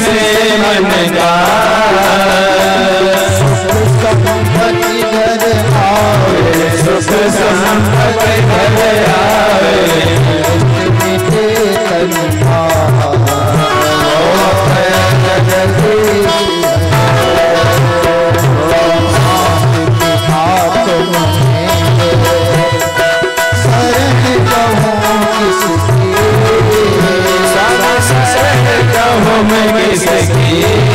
से मन का igreja.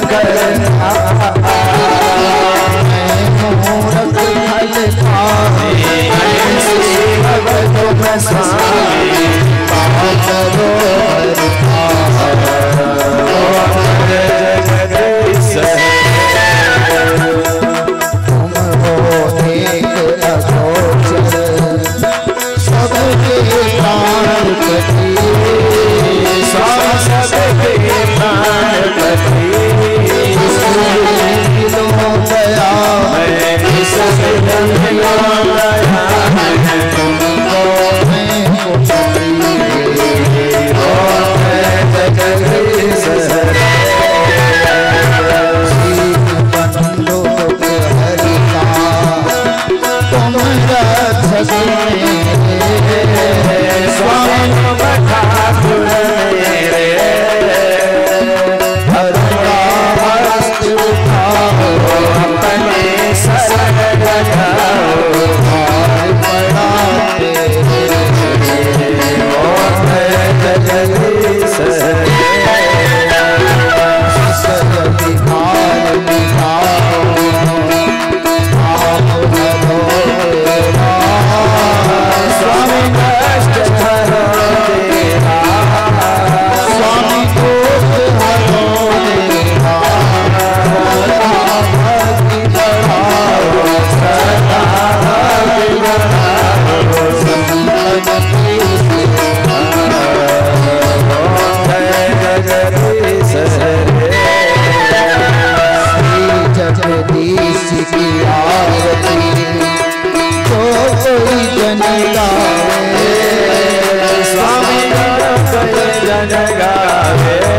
करता तुलसी की आरती। तो कोई जन स्वामी जन